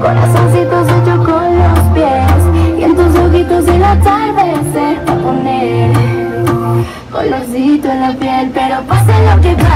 corazoncitos hechos con los pies, y en tus ojitos el atardecer va a poner colorcito en la piel, pero pase lo que pase.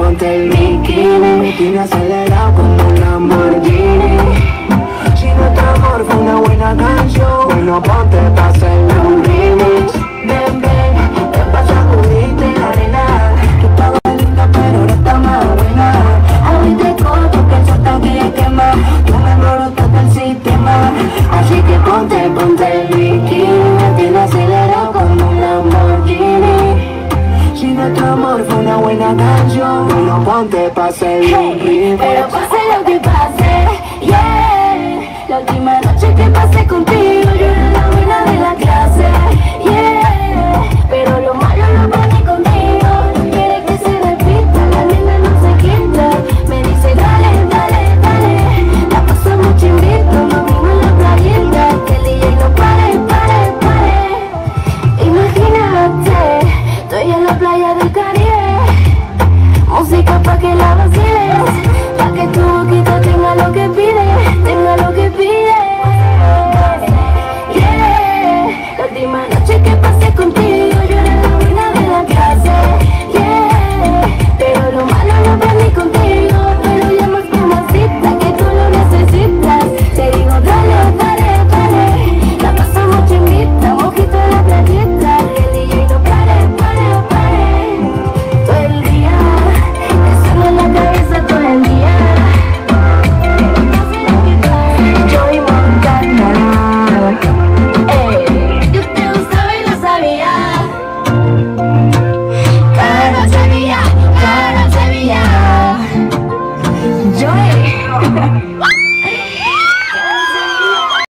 ponte el bikini. Me tiene acelerado como un Lamborghini. Si nuestro amor fue una buena canción. Bueno, ponte pa' hacerle un remix. Ven, ven, te paso a cubrirte la arena Tú estabas linda pero ahora está más buena. Abriste corto que el sol está quema Tú me embrotaste el sistema. Así que ponte, ponte el bikini. Me tiene acelerado como un Lamborghini. Si nuestro amor fue una buena canción no aguante pase bien hey, Pero pase lo que pase, yeah. La última noche que pase rica pa' que la vaciles, pa' que tú